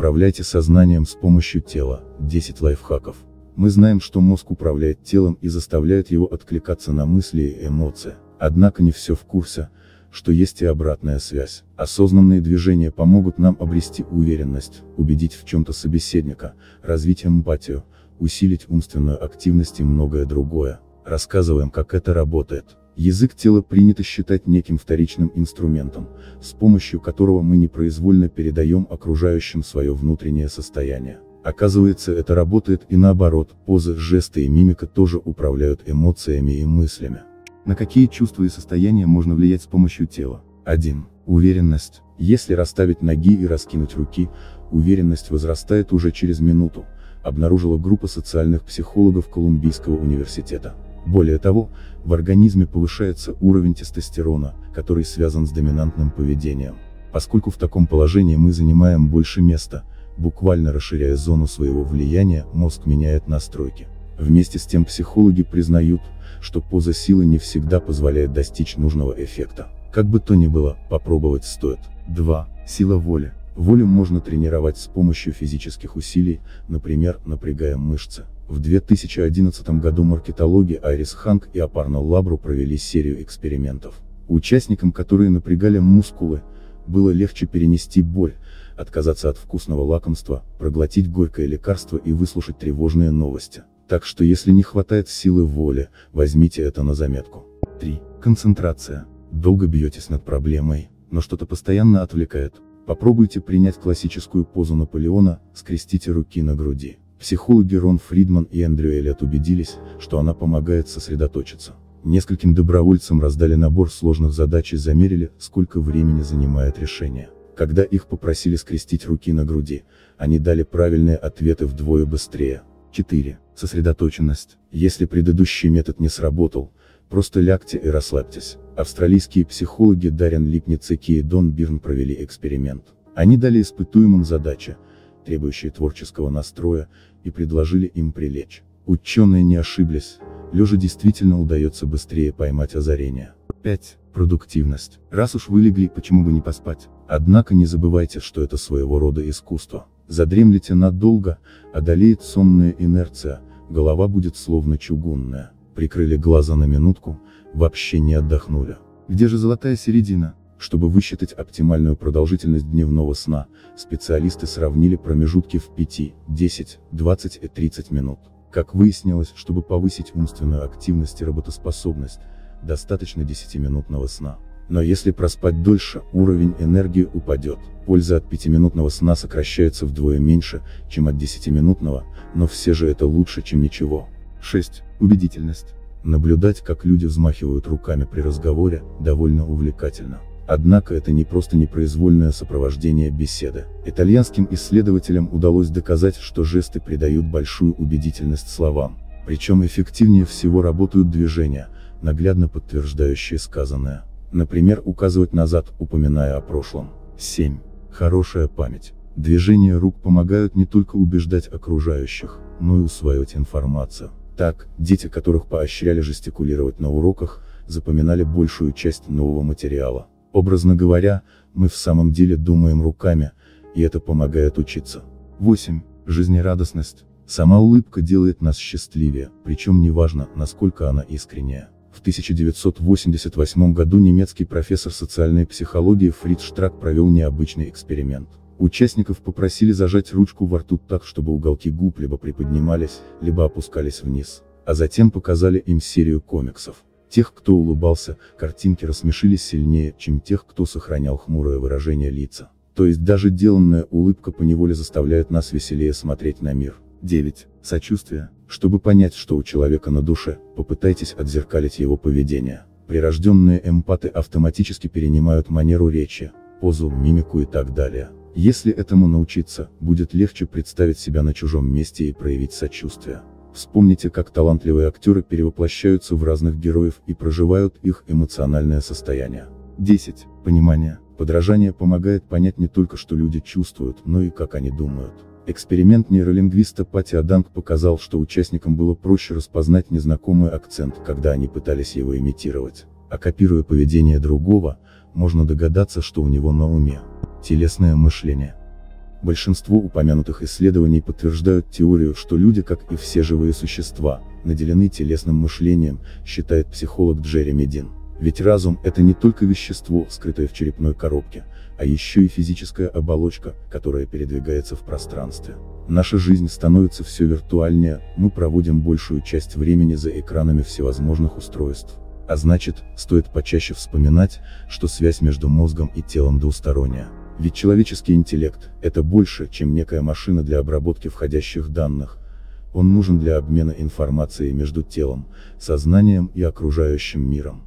Управляйте сознанием с помощью тела. 10 лайфхаков. Мы знаем, что мозг управляет телом и заставляет его откликаться на мысли и эмоции. Однако не все в курсе, что есть и обратная связь. Осознанные движения помогут нам обрести уверенность, убедить в чем-то собеседника, развить эмпатию, усилить умственную активность и многое другое. Рассказываем, как это работает. Язык тела принято считать неким вторичным инструментом, с помощью которого мы непроизвольно передаем окружающим свое внутреннее состояние. Оказывается, это работает и наоборот, позы, жесты и мимика тоже управляют эмоциями и мыслями. На какие чувства и состояния можно влиять с помощью тела? 1. Уверенность. Если расставить ноги и раскинуть руки, уверенность возрастает уже через минуту, обнаружила группа социальных психологов Колумбийского университета. Более того, в организме повышается уровень тестостерона, который связан с доминантным поведением. Поскольку в таком положении мы занимаем больше места, буквально расширяя зону своего влияния, мозг меняет настройки. Вместе с тем психологи признают, что поза силы не всегда позволяет достичь нужного эффекта. Как бы то ни было, попробовать стоит. 2. Сила воли. Волю можно тренировать с помощью физических усилий, например, напрягая мышцы. В 2011 году маркетологи Айрис Ханк и Апарна Лабру провели серию экспериментов. Участникам, которые напрягали мускулы, было легче перенести боль, отказаться от вкусного лакомства, проглотить горькое лекарство и выслушать тревожные новости. Так что если не хватает силы воли, возьмите это на заметку. 3. Концентрация. Долго бьетесь над проблемой, но что-то постоянно отвлекает. Попробуйте принять классическую позу Наполеона, скрестите руки на груди. Психологи Рон Фридман и Эндрю Эллиот убедились, что она помогает сосредоточиться. Нескольким добровольцам раздали набор сложных задач и замерили, сколько времени занимает решение. Когда их попросили скрестить руки на груди, они дали правильные ответы вдвое быстрее. 4. Сосредоточенность. Если предыдущий метод не сработал, просто лягте и расслабьтесь. Австралийские психологи Дарьян Липницеки и Дон Бирн провели эксперимент. Они дали испытуемым задачи, требующие творческого настроя, и предложили им прилечь. Ученые не ошиблись, лежа действительно удается быстрее поймать озарение. 5. Продуктивность. Раз уж вы легли, почему бы не поспать? Однако не забывайте, что это своего рода искусство. Задремлете надолго, одолеет сонная инерция, голова будет словно чугунная. Прикрыли глаза на минутку, вообще не отдохнули. Где же золотая середина? Чтобы высчитать оптимальную продолжительность дневного сна, специалисты сравнили промежутки в 5, 10, 20 и 30 минут. Как выяснилось, чтобы повысить умственную активность и работоспособность, достаточно 10-минутного сна. Но если проспать дольше, уровень энергии упадет. Польза от 5-минутного сна сокращается вдвое меньше, чем от 10-минутного, но все же это лучше, чем ничего. 6. Убедительность. Наблюдать, как люди взмахивают руками при разговоре, довольно увлекательно. Однако это не просто непроизвольное сопровождение беседы. Итальянским исследователям удалось доказать, что жесты придают большую убедительность словам. Причем эффективнее всего работают движения, наглядно подтверждающие сказанное. Например, указывать назад, упоминая о прошлом. 7. Хорошая память. Движения рук помогают не только убеждать окружающих, но и усваивать информацию. Так, дети, которых поощряли жестикулировать на уроках, запоминали большую часть нового материала. Образно говоря, мы в самом деле думаем руками, и это помогает учиться. 8. Жизнерадостность. Сама улыбка делает нас счастливее, причем неважно, насколько она искренняя. В 1988 году немецкий профессор социальной психологии Фрид Штрак провел необычный эксперимент. Участников попросили зажать ручку во рту так, чтобы уголки губ либо приподнимались, либо опускались вниз, а затем показали им серию комиксов. Тех, кто улыбался, картинки рассмешили сильнее, чем тех, кто сохранял хмурое выражение лица. То есть даже деланная улыбка поневоле заставляет нас веселее смотреть на мир. 9. Сочувствие. Чтобы понять, что у человека на душе, попытайтесь отзеркалить его поведение. Прирожденные эмпаты автоматически перенимают манеру речи, позу, мимику и так далее. Если этому научиться, будет легче представить себя на чужом месте и проявить сочувствие. Вспомните, как талантливые актеры перевоплощаются в разных героев и проживают их эмоциональное состояние. 10. Понимание. Подражание помогает понять не только, что люди чувствуют, но и как они думают. Эксперимент нейролингвиста Пати Аданг показал, что участникам было проще распознать незнакомый акцент, когда они пытались его имитировать. А копируя поведение другого, можно догадаться, что у него на уме. Телесное мышление. Большинство упомянутых исследований подтверждают теорию, что люди, как и все живые существа, наделены телесным мышлением, считает психолог Джереми Дин. Ведь разум – это не только вещество, скрытое в черепной коробке, а еще и физическая оболочка, которая передвигается в пространстве. Наша жизнь становится все виртуальнее, мы проводим большую часть времени за экранами всевозможных устройств. А значит, стоит почаще вспоминать, что связь между мозгом и телом двусторонняя. Ведь человеческий интеллект – это больше, чем некая машина для обработки входящих данных. Он нужен для обмена информацией между телом, сознанием и окружающим миром.